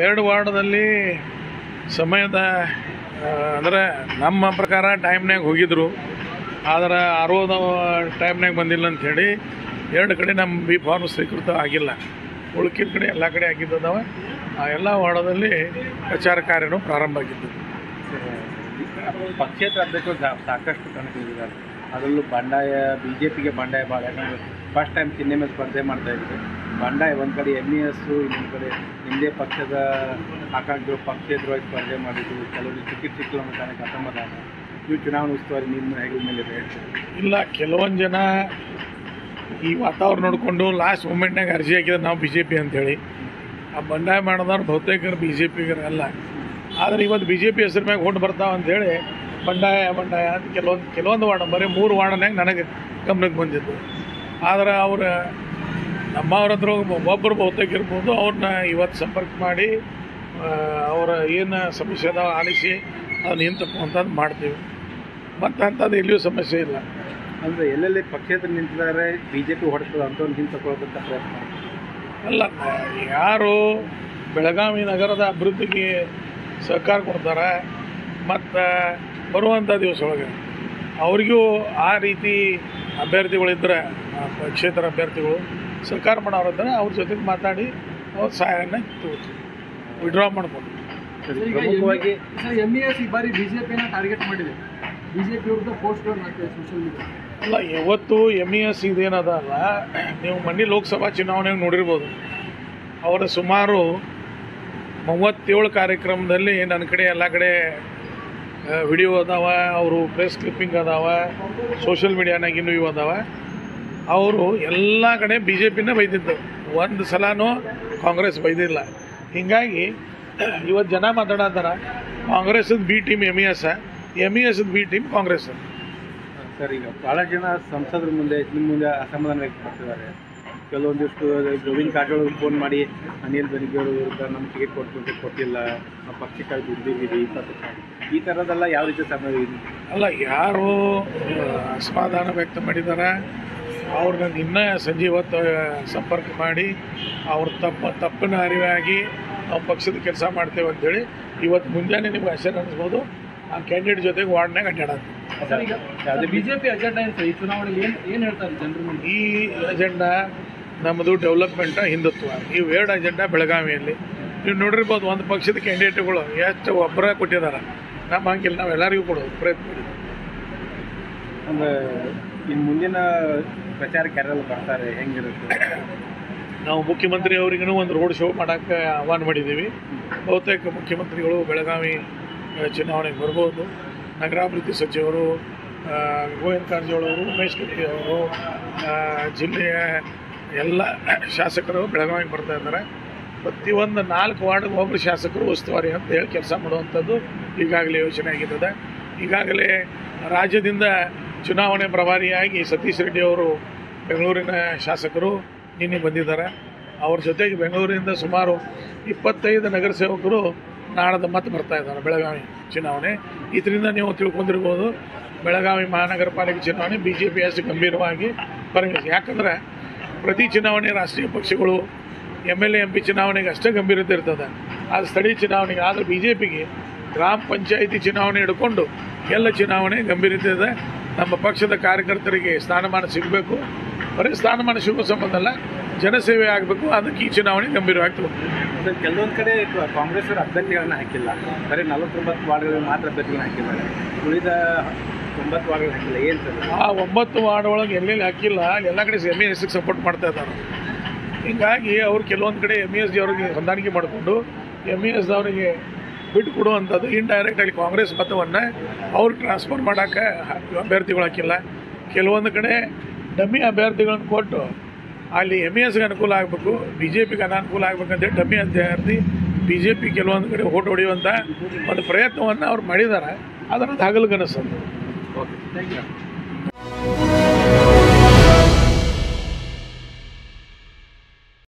ಎರಡು ವಾರ್ಡದಲ್ಲಿ ಸಮಯದ ಅಂದರೆ ನಮ್ಮ ಪ್ರಕಾರ ಟೈಮ್ನಾಗ ಹೋಗಿದ್ರು. ಆದ್ರೆ ಅರವದ ಟೈಮ್ನಾಗ ಬಂದಿಲ್ಲ ಅಂಥೇಳಿ ಎರಡು ಕಡೆ ನಮ್ಮ ಬಿ ಫಾರ್ಮ್ ಸ್ವೀಕೃತ ಆಗಿಲ್ಲ. ಉಳ್ಕಿದ ಕಡೆ ಎಲ್ಲ ಕಡೆ ಆಗಿದ್ದದವ. ಆ ಎಲ್ಲ ವಾರ್ಡದಲ್ಲಿ ಪ್ರಚಾರ ಕಾರ್ಯನೂ ಪ್ರಾರಂಭ ಆಗಿದ್ದು. ಪಕ್ಷೇತರ ಅಧ್ಯಕ್ಷರು ಸಾಕಷ್ಟು ಕಣಕ್ಕಿದ್ದಾರೆ ಅದರಲ್ಲೂ ಬಂಡಾಯ ಬಿ ಜೆ ಪಿಗೆ ಬಂಡಾಯ ಭಾಳ. ಫಸ್ಟ್ ಟೈಮ್ ಚಿಹ್ನೆ ಮೇಲೆ ಸ್ಪರ್ಧೆ ಮಾಡ್ತಾ ಬಂಡಾಯ ಒಂದು ಕಡೆ ಎಂ ಇ ಎಸ್ಸು ಇನ್ನೊಂದು ಕಡೆ ಹಿಂದೆ ಪಕ್ಷದ ಆಕಾಂಕ್ಷಿಗಳು ಪಕ್ಷೇತರವಾಗಿ ಸ್ಪರ್ಧೆ ಮಾಡಿದ್ರು ಕೆಲವರು ಚಿಕ್ಕ ಚಿಕ್ಕ ಕಾರಣಕ್ಕೆ ಅಸಮಾಧಾನ ನೀವು ಚುನಾವಣೆ ಉಸ್ತುವಾರಿ ನಿಮ್ಮ ಹೆಗಲ ಮೇಲೆ ಇಲ್ಲ, ಕೆಲವೊಂದು ಜನ ಈ ವಾತಾವರಣ ನೋಡಿಕೊಂಡು ಲಾಸ್ಟ್ ಮೂಮೆಂಟ್ನಾಗ ಅರ್ಜಿ ಹಾಕಿದ್ರೆ ನಾವು ಬಿ ಜೆ ಪಿ ಅಂತೇಳಿ. ಆ ಬಂಡಾಯ ಮಾಡೋದವ್ರು ಬಹುತೇಕರು ಬಿ ಜೆ ಪಿಗರ ಅಲ್ಲ ಆದರೆ ಇವತ್ತು ಬಿ ಜೆ ಪಿ ಹೆಸರು ಮ್ಯಾಗ ಹೊಂಟು ಬರ್ತಾವ ಬಂಡಾಯ ಬಂಡಾಯ ಅಂತ ಕೆಲವೊಂದು ಕೆಲವೊಂದು ವಾರ್ಡ್, ಬರೀ ಮೂರು ವಾರ್ಡ್ನಾಗ ನನಗೆ ಗಮನಕ್ಕೆ ಬಂದಿದ್ದು. ಆದ್ರೆ ಅವ್ರ ನಮ್ಮವ್ರ ಹತ್ರ ಒಬ್ಬರು ಬಹುತೇಕ ಇರ್ಬೋದು ಅವ್ರನ್ನ ಇವತ್ತು ಸಂಪರ್ಕ ಮಾಡಿ ಅವರ ಏನು ಸಮಸ್ಯೆ ಅದಾವ ಆಲಿಸಿ ಅದನ್ನ ಅಂತಂದು ಮಾಡ್ತೀವಿ. ಮತ್ತು ಅಂಥದ್ದು ಎಲ್ಲಿಯೂ ಸಮಸ್ಯೆ ಇಲ್ಲ. ಅಂದರೆ ಎಲ್ಲೆಲ್ಲಿ ಪಕ್ಷೇತರ ನಿಂತಿದ್ದಾರೆ ಬಿ ಜೆ ಪಿ ಹೊಡೆತದ ಅಂಥವ್ರು ಹಿಂದೆ ತಗೊಳ್ಳೋದಂಥ ಪ್ರಯತ್ನ. ಅಲ್ಲ ಯಾರು ಬೆಳಗಾವಿ ನಗರದ ಅಭಿವೃದ್ಧಿಗೆ ಸಹಕಾರ ಕೊಡ್ತಾರೆ ಮತ್ತು ಬರುವಂಥ ದಿವಸ ಒಳಗೆ ಅವರಿಗೂ ಆ ರೀತಿ ಅಭ್ಯರ್ಥಿಗಳಿದ್ದರೆ ಆ ಕ್ಷೇತ್ರ ಅಭ್ಯರ್ಥಿಗಳು ಸಹಕಾರ ಮಾಡೋರಂದ್ರೆ ಅವ್ರ ಜೊತೆಗೆ ಮಾತಾಡಿ ಅವ್ರ ಸಹಾಯನ ವಿಡ್ರಾ ಮಾಡ್ಬೋದು. ಪ್ರಮುಖವಾಗಿ ಎಂ ಇ ಎಸ್ ಈ ಬಾರಿ ಬಿಜೆಪಿನ ಟಾರ್ಗೆಟ್ ಮಾಡಿದೆ. ಬಿಜೆಪಿ ವಿರುದ್ಧ ಪೋಸ್ಟ್ಗಳು ಮಾಡ್ತಾರೆ ಸೋಷಿಯಲ್ ಮೀಡಿಯಾ ಅಲ್ಲ ಯಾವತ್ತು ಎಂ ಇ ಎಸ್ ಇದೇನದ ಅಲ್ಲ ನೀವು ಮನೆ ಲೋಕಸಭಾ ಚುನಾವಣೆಗೆ ನೋಡಿರ್ಬೋದು. ಅವರ ಸುಮಾರು ಮೂವತ್ತೇಳು ಕಾರ್ಯಕ್ರಮದಲ್ಲಿ ನನ್ನ ಕಡೆ ಎಲ್ಲ ಕಡೆ ವಿಡಿಯೋ ಅದಾವ ಅವರು ಪ್ರೆಸ್ ಕ್ಲಿಪ್ಪಿಂಗ್ ಅದಾವ ಸೋಷಿಯಲ್ ಮೀಡಿಯಾನಾಗ ಇನ್ನೂ ಇವು ಅದಾವ. ಅವರು ಎಲ್ಲ ಕಡೆ ಬಿ ಜೆ ಪಿನೇ ಬೈದಿದ್ದು. ಒಂದು ಸಲನೂ ಕಾಂಗ್ರೆಸ್ ಬೈದಿಲ್ಲ. ಹೀಗಾಗಿ ಇವತ್ತು ಜನ ಮಾತಾಡತ್ತಾರ ಕಾಂಗ್ರೆಸ್ದ B team M E S M E ಎಸ್ದ B team Congress. Sir ಈಗ ಭಾಳ ಜನ ಸಂಸದರ ಮುಂದೆ ನಿಮ್ಮ ಮುಂದೆ ಅಸಮಾಧಾನ ವ್ಯಕ್ತಪಡಿಸಿದ್ದಾರೆ. ಕೆಲವೊಂದಿಷ್ಟು ಗೋವಿಂದ ಕಾರಜೋಳ ಫೋನ್ ಮಾಡಿ ಅನಿಲ್ ಬೆನಿಗೆಯವ್ರ ವಿರುದ್ಧ ನಮ್ಮ ಟಿಕೆಟ್ ಕೊಟ್ಟು ಕೊಟ್ಟಿಲ್ಲ ನಮ್ಮ ಪಕ್ಷಕ್ಕಾಗಿ ದುಡ್ಡಿದ್ದೀವಿ ಇಪ್ಪತ್ತು. ಈ ಥರದ್ದೆಲ್ಲ ಯಾವ ರೀತಿ ಸಮಯ ಇದೆ? ಅಲ್ಲ ಯಾರು ಅಸಮಾಧಾನ ವ್ಯಕ್ತ ಮಾಡಿದ್ದಾರೆ ಅವ್ರನ್ನ ಇನ್ನೂ ಸಂಜೆ ಹೊತ್ತು ಸಂಪರ್ಕ ಮಾಡಿ ಅವ್ರ ತಪ್ಪ ತಪ್ಪಿನ ಅರಿವಾಗಿ ನಾವು ಪಕ್ಷದ ಕೆಲಸ ಮಾಡ್ತೇವೆ ಅಂತೇಳಿ ಇವತ್ತು ಮುಂಜಾನೆ ನಿಮ್ಗೆ ಆಶ್ಚರ್ಯ ಅನ್ನಿಸ್ಬೋದು ಆ ಕ್ಯಾಂಡಿಡೇಟ್ ಜೊತೆಗೆ ವಾರ್ಡ್ನಾಗ ಅಡ್ಡಾಡೋದು ಬಿಜೆಪಿ ಅಜೆಂಡಾ ಈ ಚುನಾವಣೆಗೆ ಏನು ಏನು ಹೇಳ್ತಾರೆ ಜನರು ಈ ಅಜೆಂಡಾ ನಮ್ಮದು ಡೆವಲಪ್ಮೆಂಟ್ ಹಿಂದುತ್ವ. ಇವು ಎರಡು ಅಜೆಂಡಾ ಬೆಳಗಾವಿಯಲ್ಲಿ. ನೀವು ನೋಡಿರ್ಬೋದು ಒಂದು ಪಕ್ಷದ ಕ್ಯಾಂಡಿಡೇಟ್ಗಳು ಎಷ್ಟು ಒಬ್ಬರ ಕೊಟ್ಟಿದ್ದಾರೆ ನಮ್ಮ ಹಂಗಿಲ್ಲ ನಾವು ಎಲ್ಲರಿಗೂ ಕೊಡೋದು ಪ್ರಯತ್ನ ಅಂದ್ರೆ ಇನ್ನು ಮುಂದಿನ ಪ್ರಚಾರ ಯಾರೆಲ್ಲ ಬರ್ತಾರೆ, ಹೆಂಗಿರುತ್ತೆ? ನಾವು ಮುಖ್ಯಮಂತ್ರಿ ಅವರಿಗೂ ಒಂದು ರೋಡ್ ಶೋ ಮಾಡೋಕ್ಕೆ ಆಹ್ವಾನ ಮಾಡಿದ್ದೀವಿ. ಬಹುತೇಕ ಮುಖ್ಯಮಂತ್ರಿಗಳು ಬೆಳಗಾವಿ ಚುನಾವಣೆಗೆ ಬರ್ಬೋದು. ನಗರಾಭಿವೃದ್ಧಿ ಸಚಿವರು ಗೋವಿಂದ ಕಾರಜೋಳವರು ಉಮೇಶ್ ಅವರು ಜಿಲ್ಲೆಯ ಎಲ್ಲ ಶಾಸಕರು ಬೆಳಗಾವಿಗೆ ಬರ್ತಾ ಇದ್ದಾರೆ. ಪ್ರತಿಯೊಂದು ನಾಲ್ಕು ವಾರ್ಡ್ಗೆ ಒಬ್ಬರು ಶಾಸಕರು ಉಸ್ತುವಾರಿ ಅಂತ ಹೇಳಿ ಕೆಲಸ ಮಾಡುವಂಥದ್ದು ಈಗಾಗಲೇ ಯೋಚನೆ ಆಗಿರ್ತದೆ. ಈಗಾಗಲೇ ರಾಜ್ಯದಿಂದ ಚುನಾವಣೆ ಪ್ರಭಾರಿಯಾಗಿ ಸತೀಶ್ ರೆಡ್ಡಿ ಅವರು ಬೆಂಗಳೂರಿನ ಶಾಸಕರು ನಿನ್ನೆ ಬಂದಿದ್ದಾರೆ. ಅವ್ರ ಜೊತೆಗೆ ಬೆಂಗಳೂರಿನಿಂದ ಸುಮಾರು ಇಪ್ಪತ್ತೈದು ನಗರ ಸೇವಕರು ನಾಳದ ಮತ್ತೆ ಬರ್ತಾ ಇದ್ದಾರೆ ಬೆಳಗಾವಿ ಚುನಾವಣೆ. ಇದರಿಂದ ನೀವು ತಿಳ್ಕೊಂಡಿರ್ಬೋದು, ಬೆಳಗಾವಿ ಮಹಾನಗರ ಪಾಲಿಕೆ ಚುನಾವಣೆ ಬಿ ಜೆ ಪಿ ಅಷ್ಟು ಗಂಭೀರವಾಗಿ ಪರಿಗಣಿಸಿ ಯಾಕಂದರೆ ಪ್ರತಿ ಚುನಾವಣೆ ರಾಷ್ಟ್ರೀಯ ಪಕ್ಷಗಳು M L A, M P ಚುನಾವಣೆಗೆ ಅಷ್ಟೇ ಗಂಭೀರತೆ ಇರ್ತದೆ. ಅದು ಸ್ಥಳೀಯ ಚುನಾವಣೆಗೆ, ಆದರೆ ಬಿ ಜೆ ಪಿಗೆ ಗ್ರಾಮ ಪಂಚಾಯಿತಿ ಚುನಾವಣೆ ಹಿಡ್ಕೊಂಡು ಎಲ್ಲ ಚುನಾವಣೆ ಗಂಭೀರತೆ ಇದೆ. ನಮ್ಮ ಪಕ್ಷದ ಕಾರ್ಯಕರ್ತರಿಗೆ ಸ್ಥಾನಮಾನ ಸಿಗಬೇಕು. ಬರೀ ಸ್ಥಾನಮಾನ ಸಿಗೋ ಸಂಬಂಧ ಅಲ್ಲ ಜನಸೇವೆ ಆಗಬೇಕು ಅದಕ್ಕೆ ಈ ಚುನಾವಣೆ ಗಂಭೀರವಾಗಿ ಸರ್ ಕೆಲವೊಂದು ಕಡೆ ಕಾಂಗ್ರೆಸ್ ಅವರು ಅಭ್ಯರ್ಥಿಗಳನ್ನ ಹಾಕಿಲ್ಲ. ಬರೀ ನಲವತ್ತೊಂಬತ್ತು ವಾರ್ಡ್ಗಳಿಗೆ ಮಾತ್ರ ಅಭ್ಯರ್ಥಿಗಳನ್ನ ಹಾಕಿದ್ದಾರೆ. ಉಳಿದ ಒಂಬತ್ತು ವಾರ್ಡ್ಗಳು ಹಾಕಿಲ್ಲ ಏನು ಸರ್? ಆ ಒಂಬತ್ತು ವಾರ್ಡ್ ಒಳಗೆ ಎಲ್ಲೆಲ್ಲಿ ಹಾಕಿಲ್ಲ ಎಲ್ಲ ಕಡೆ ಎಂ ಎ ಎಸ್ಗೆ ಸಪೋರ್ಟ್ ಮಾಡ್ತಾ ಇದ್ದಾರೆ. ಹೀಗಾಗಿ ಅವ್ರು ಕೆಲವೊಂದು ಕಡೆ ಎಂ ಇ ಎಸ್ ಅವರಿಗೆ ಹೊಂದಾಣಿಕೆ ಮಾಡಿಕೊಂಡು ಎಂ ಇ ಎಸ್ ಅವರಿಗೆ ಬಿಟ್ಟು ಕೊಡುವಂಥದ್ದು ಇಂಡೈರೆಕ್ಟಾಗಿ ಕಾಂಗ್ರೆಸ್ ಮತವನ್ನು ಅವ್ರು ಟ್ರಾನ್ಸ್ಫರ್ ಮಾಡೋಕ್ಕೆ ಅಭ್ಯರ್ಥಿಗಳು ಹಾಕಿಲ್ಲ. ಕೆಲವೊಂದು ಕಡೆ ಡಮ್ಮಿ ಅಭ್ಯರ್ಥಿಗಳನ್ನು ಕೊಟ್ಟು ಅಲ್ಲಿ ಎಂ ಎಸ್ಗೆ ಅನುಕೂಲ ಆಗಬೇಕು ಬಿ ಜೆ ಪಿಗೆ ಅನಾನುಕೂಲ ಆಗಬೇಕಂತೇಳಿ ಡಮ್ಮಿ ಅಭ್ಯರ್ಥಿ ಬಿ ಜೆ ಪಿ ಕೆಲವೊಂದು ಕಡೆ ಓಟ್ ಹೊಡೆಯುವಂಥ ಒಂದು ಪ್ರಯತ್ನವನ್ನು ಅವ್ರು ಮಾಡಿದ್ದಾರೆ ಅದನ್ನು ಹಗಲು ಕನಸು ಓಕೆ ಥ್ಯಾಂಕ್ ಯು